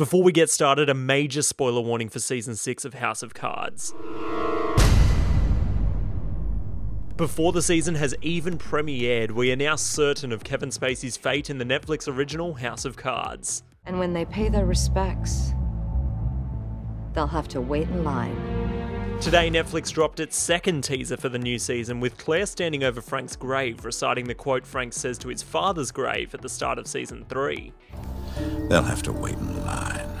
Before we get started, a major spoiler warning for season 6 of House of Cards. Before the season has even premiered, we are now certain of Kevin Spacey's fate in the Netflix original House of Cards. And when they pay their respects, they'll have to wait in line. Today, Netflix dropped its second teaser for the new season, with Claire standing over Frank's grave, reciting the quote Frank says to his father's grave at the start of season 3. They'll have to wait in line.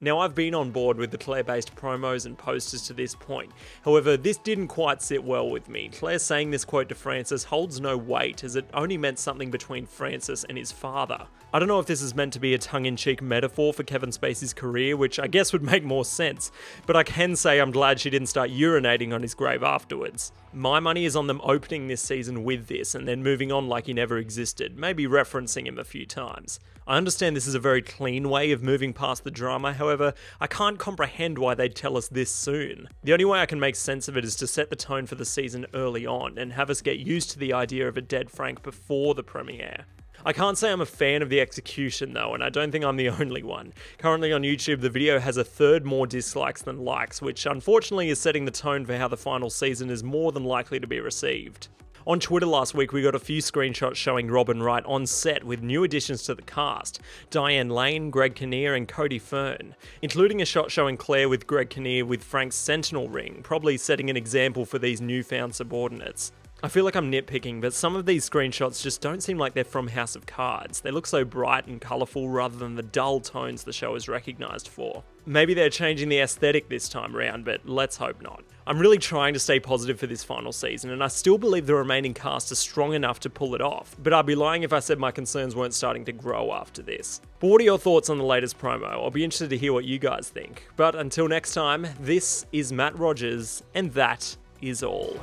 Now, I've been on board with the Claire based promos and posters to this point. However, this didn't quite sit well with me. Claire saying this quote to Francis holds no weight, as it only meant something between Francis and his father. I don't know if this is meant to be a tongue in cheek metaphor for Kevin Spacey's career, which I guess would make more sense, but I can say I'm glad she didn't start urinating on his grave afterwards. My money is on them opening this season with this and then moving on like he never existed, maybe referencing him a few times. I understand this is a very clean way of moving past the drama, however, I can't comprehend why they'd tell us this soon. The only way I can make sense of it is to set the tone for the season early on and have us get used to the idea of a dead Frank before the premiere. I can't say I'm a fan of the execution though, and I don't think I'm the only one. Currently on YouTube, the video has a third more dislikes than likes, which unfortunately is setting the tone for how the final season is more than likely to be received. On Twitter last week, we got a few screenshots showing Robin Wright on set with new additions to the cast Diane Lane, Greg Kinnear, and Cody Fern, including a shot showing Claire with Greg Kinnear with Frank's Sentinel ring, probably setting an example for these newfound subordinates. I feel like I'm nitpicking, but some of these screenshots just don't seem like they're from House of Cards. They look so bright and colourful rather than the dull tones the show is recognised for. Maybe they're changing the aesthetic this time around, but let's hope not. I'm really trying to stay positive for this final season, and I still believe the remaining cast is strong enough to pull it off, but I'd be lying if I said my concerns weren't starting to grow after this. But what are your thoughts on the latest promo? I'll be interested to hear what you guys think. But until next time, this is Matt Rogers, and that is all.